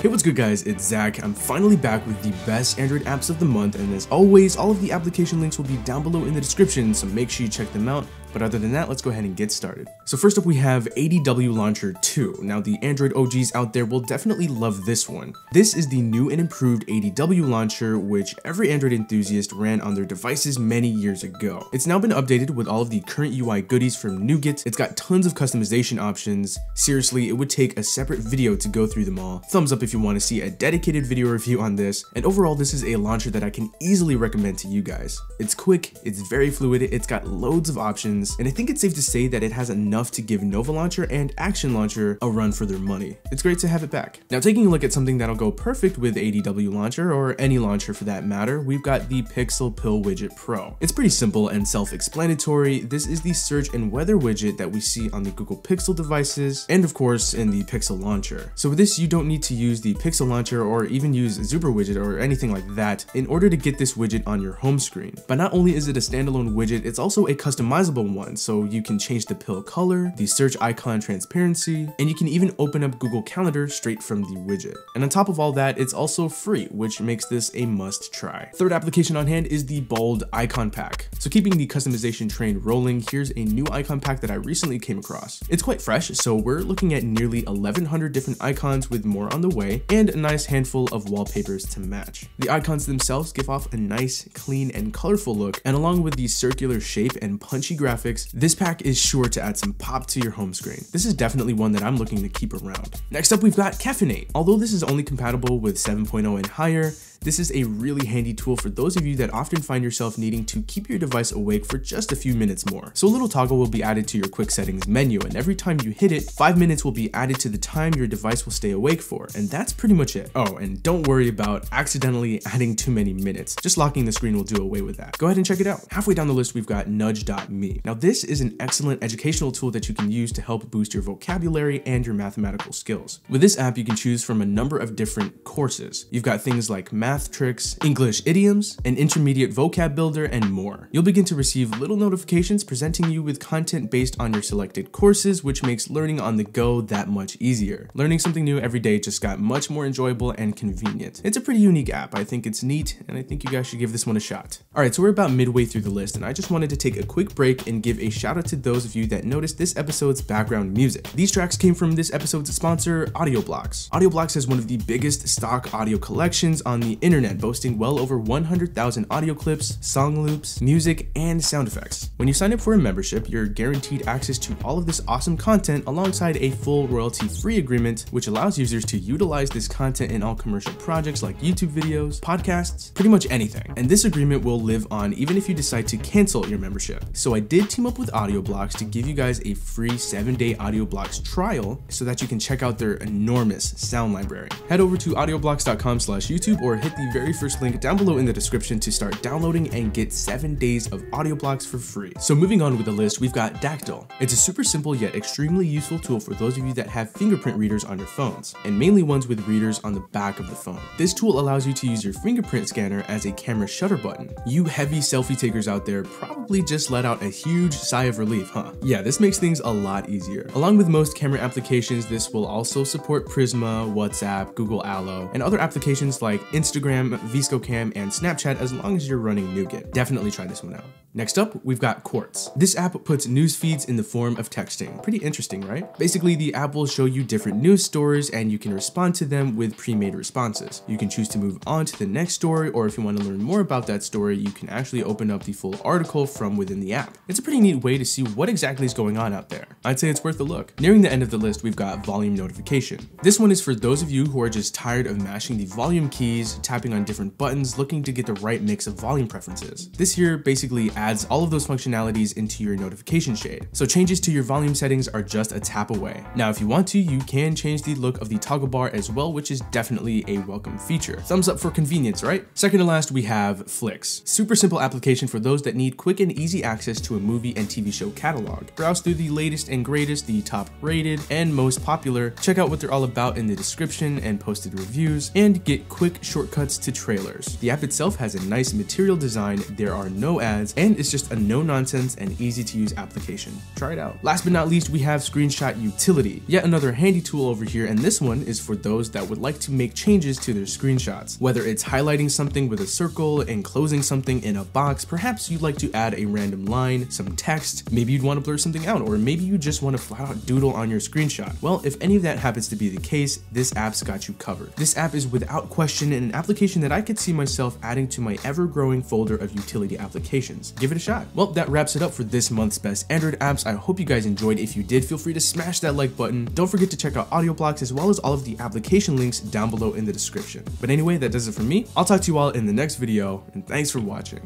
Hey, what's good guys? It's Zach. I'm finally back with the best Android apps of the month, and as always, all of the application links will be down below in the description, so make sure you check them out. But other than that, let's go ahead and get started. So first up we have ADW Launcher 2. Now the Android OGs out there will definitely love this one. This is the new and improved ADW Launcher which every Android enthusiast ran on their devices many years ago. It's now been updated with all of the current UI goodies from Nougat. It's got tons of customization options. Seriously, it would take a separate video to go through them all. Thumbs up if you want to see a dedicated video review on this. And overall, this is a launcher that I can easily recommend to you guys. It's quick, it's very fluid, it's got loads of options, and I think it's safe to say that it has enough to give Nova Launcher and Action Launcher a run for their money. It's great to have it back. Now taking a look at something that'll go perfect with ADW Launcher, or any launcher for that matter, we've got the Pixel Pill Widget Pro. It's pretty simple and self-explanatory. This is the search and weather widget that we see on the Google Pixel devices, and of course in the Pixel Launcher. So with this, you don't need to use the Pixel Launcher or even use Super Widget or anything like that in order to get this widget on your home screen. But not only is it a standalone widget, it's also a customizable one, so you can change the pill color, the search icon transparency, and you can even open up Google Calendar straight from the widget. And on top of all that, it's also free, which makes this a must try. Third application on hand is the Bold Icon Pack. So keeping the customization train rolling, here's a new icon pack that I recently came across. It's quite fresh, so we're looking at nearly 1100 different icons with more on the way, and a nice handful of wallpapers to match. The icons themselves give off a nice, clean, and colorful look, and along with the circular shape and punchy graphics, graphics, this pack is sure to add some pop to your home screen. This is definitely one that I'm looking to keep around. Next up, we've got Caffeinate. Although this is only compatible with 7.0 and higher, this is a really handy tool for those of you that often find yourself needing to keep your device awake for just a few minutes more. So a little toggle will be added to your quick settings menu and every time you hit it, 5 minutes will be added to the time your device will stay awake for and that's pretty much it. Oh, and don't worry about accidentally adding too many minutes. Just locking the screen will do away with that. Go ahead and check it out. Halfway down the list, we've got Knudge.me. Now this is an excellent educational tool that you can use to help boost your vocabulary and your mathematical skills. With this app, you can choose from a number of different courses. You've got things like math tricks, English idioms, an intermediate vocab builder, and more. You'll begin to receive little notifications presenting you with content based on your selected courses, which makes learning on the go that much easier. Learning something new every day just got much more enjoyable and convenient. It's a pretty unique app. I think it's neat, and I think you guys should give this one a shot. Alright, so we're about midway through the list, and I just wanted to take a quick break and give a shout out to those of you that noticed this episode's background music. These tracks came from this episode's sponsor, AudioBlocks. AudioBlocks has one of the biggest stock audio collections on the internet boasting well over 100,000 audio clips, song loops, music, and sound effects. When you sign up for a membership, you're guaranteed access to all of this awesome content alongside a full royalty-free agreement, which allows users to utilize this content in all commercial projects like YouTube videos, podcasts, pretty much anything. And this agreement will live on even if you decide to cancel your membership. So I did team up with AudioBlocks to give you guys a free 7-day AudioBlocks trial so that you can check out their enormous sound library. Head over to audioblocks.com slash YouTube or hit the very very first link down below in the description to start downloading and get 7 days of AudioBlocks for free. So moving on with the list, we've got Dactyl. It's a super simple yet extremely useful tool for those of you that have fingerprint readers on your phones, and mainly ones with readers on the back of the phone. This tool allows you to use your fingerprint scanner as a camera shutter button. You heavy selfie takers out there probably just let out a huge sigh of relief, huh? Yeah, this makes things a lot easier. Along with most camera applications, this will also support Prisma, WhatsApp, Google Allo, and other applications like Instagram, VSCOcam, and Snapchat as long as you're running Nougat. Definitely try this one out. Next up, we've got Quartz. This app puts news feeds in the form of texting. Pretty interesting, right? Basically, the app will show you different news stories and you can respond to them with pre-made responses. You can choose to move on to the next story, or if you want to learn more about that story, you can actually open up the full article from within the app. It's a pretty neat way to see what exactly is going on out there. I'd say it's worth a look. Nearing the end of the list, we've got volume notification. This one is for those of you who are just tired of mashing the volume keys, tapping on different buttons, looking to get the right mix of volume preferences. This here basically adds all of those functionalities into your notification shade. So changes to your volume settings are just a tap away. Now, if you want to, you can change the look of the toggle bar as well, which is definitely a welcome feature. Thumbs up for convenience, right? Second to last, we have Flix. Super simple application for those that need quick and easy access to a movie and TV show catalog. Browse through the latest and greatest, the top rated and most popular, check out what they're all about in the description and posted reviews, and get quick shortcuts to trailers. The app itself has a nice material design, there are no ads, and it's just a no-nonsense and easy to use application. Try it out. Last but not least, we have Screenshot Utility, yet another handy tool over here, and this one is for those that would like to make changes to their screenshots. Whether it's highlighting something with a circle, enclosing something in a box, perhaps you'd like to add a random line, some text, maybe you'd want to blur something out, or maybe you just want to flat out doodle on your screenshot. Well, if any of that happens to be the case, this app's got you covered. This app is without question an application that I could see myself adding to my ever-growing folder of utility applications. Give it a shot. Well, that wraps it up for this month's best Android apps. I hope you guys enjoyed. If you did, feel free to smash that like button. Don't forget to check out AudioBlocks as well as all of the application links down below in the description. But anyway, that does it for me. I'll talk to you all in the next video, and thanks for watching.